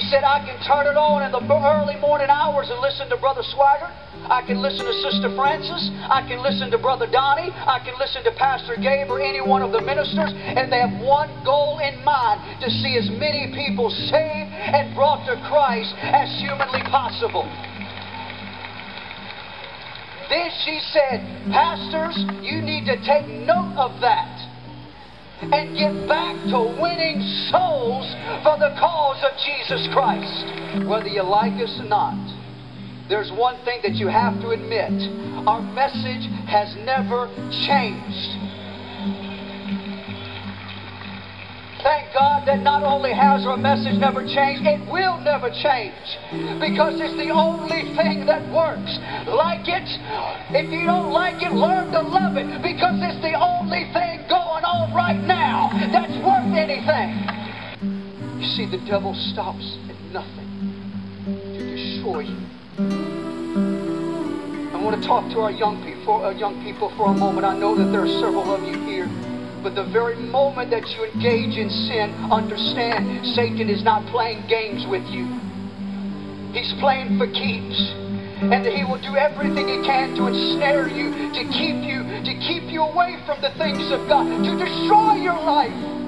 He said, I can turn it on in the early morning hours and listen to Brother Swaggart. I can listen to Sister Frances. I can listen to Brother Donnie. I can listen to Pastor Gabe or any one of the ministers. And they have one goal in mind to see as many people saved and brought to Christ as humanly possible. Then she said, Pastors, you need to take note of that and get back to winning souls for the cause of Jesus Christ. Whether you like us or not, there's one thing that you have to admit our message has never changed. Thank God that not only has our message never changed, it will never change. Because it's the only thing that works. Like it, if you don't like it, learn to love it. Because it's the only see, the devil stops at nothing to destroy you. I want to talk to our young people, uh, young people for a moment. I know that there are several of you here. But the very moment that you engage in sin, understand Satan is not playing games with you. He's playing for keeps. And he will do everything he can to ensnare you, to keep you, to keep you away from the things of God, to destroy your life.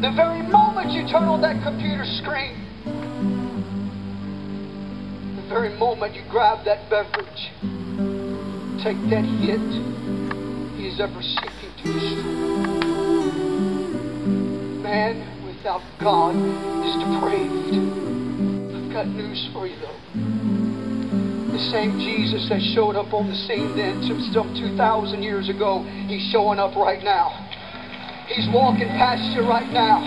The very moment you turn on that computer screen, the very moment you grab that beverage, take that hit, he is ever seeking to destroy. Man without God is depraved. I've got news for you though. The same Jesus that showed up on the scene then some 2,000 years ago, he's showing up right now. He's walking past you right now.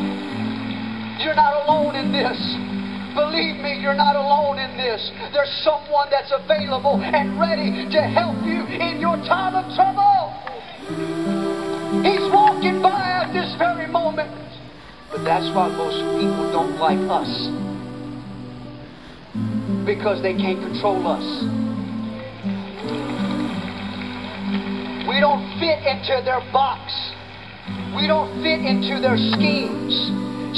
You're not alone in this. Believe me, you're not alone in this. There's someone that's available and ready to help you in your time of trouble. He's walking by at this very moment. But that's why most people don't like us. Because they can't control us. We don't fit into their box. We don't fit into their schemes.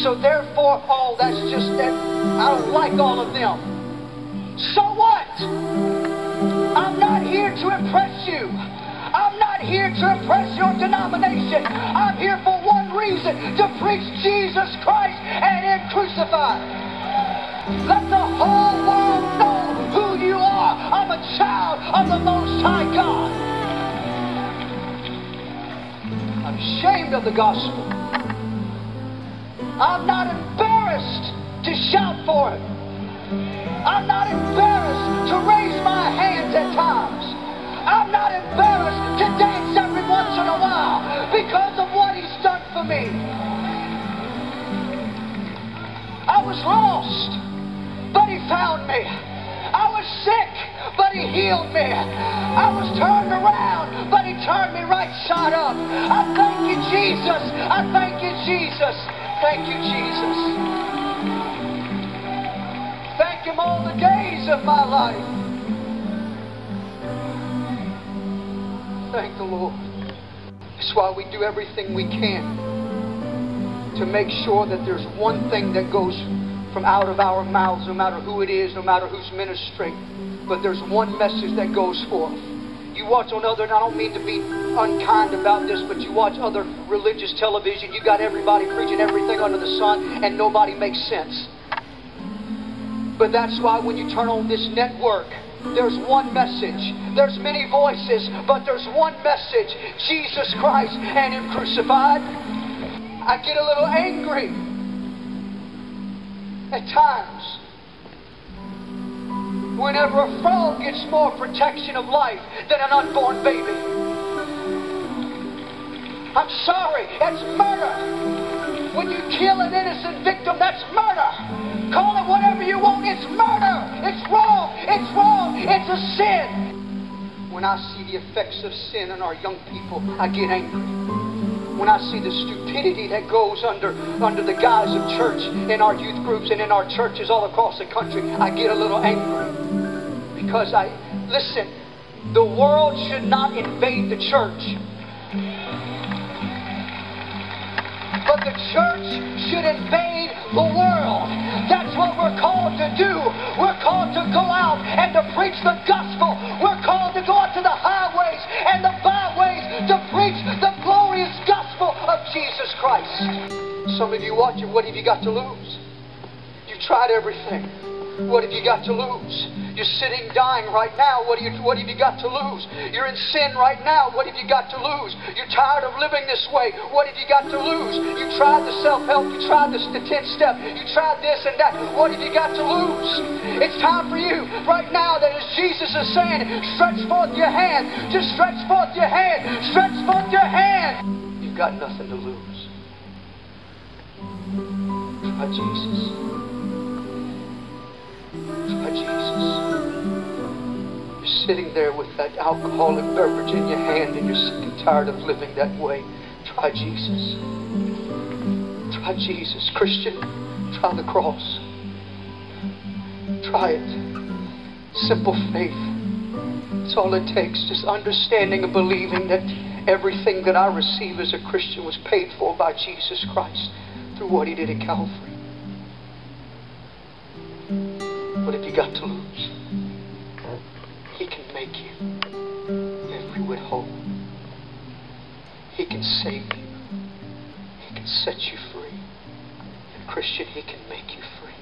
So therefore, oh, that's just that. I don't like all of them. So what? I'm not here to impress you. I'm not here to impress your denomination. I'm here for one reason to preach Jesus Christ and Him crucified. Let the whole world know who you are. I'm a child of the Most High I'm ashamed of the gospel. I'm not embarrassed to shout for it. I'm not embarrassed to raise my hands at times. I'm not embarrassed to dance every once in a while because of what he's done for me. I was lost, but he found me. I was sick, but he healed me. I was turned around, but he turned me right side up. I thank you, Jesus. I thank you, Jesus. Thank you, Jesus. Thank him all the days of my life. Thank the Lord. That's why we do everything we can to make sure that there's one thing that goes from out of our mouths, no matter who it is, no matter who's ministering, but there's one message that goes forth. You watch on other, and I don't mean to be unkind about this, but you watch other religious television, you got everybody preaching everything under the sun, and nobody makes sense. But that's why when you turn on this network, there's one message. There's many voices, but there's one message Jesus Christ and Him crucified. I get a little angry at times whenever a frog gets more protection of life than an unborn baby. I'm sorry, that's murder. When you kill an innocent victim, that's murder. Call it whatever you want. It's murder. It's wrong. It's wrong. It's a sin. When I see the effects of sin in our young people, I get angry. When I see the stupidity that goes under under the guise of church in our youth groups and in our churches all across the country, I get a little angry. Because I listen, the world should not invade the church. But the church should invade the world. That's what we're called to do. We're called to go out and to preach the gospel. We're Some of you watching, what have you got to lose? You've tried everything. What have you got to lose? You're sitting dying right now. What, do you, what have you got to lose? You're in sin right now. What have you got to lose? You're tired of living this way. What have you got to lose? You tried the self help. You tried the, the 10 step. You tried this and that. What have you got to lose? It's time for you right now that as Jesus is saying, stretch forth your hand. Just stretch forth your hand. Stretch forth your hand. You've got nothing to lose. Try Jesus. Try Jesus. You're sitting there with that alcoholic beverage in your hand and you're sick and tired of living that way. Try Jesus. Try Jesus. Christian, try the cross. Try it. Simple faith. It's all it takes. Just understanding and believing that everything that I receive as a Christian was paid for by Jesus Christ through what He did at Calvary. What have you got to lose? He can make you every whit whole. He can save you. He can set you free. And Christian, He can make you free.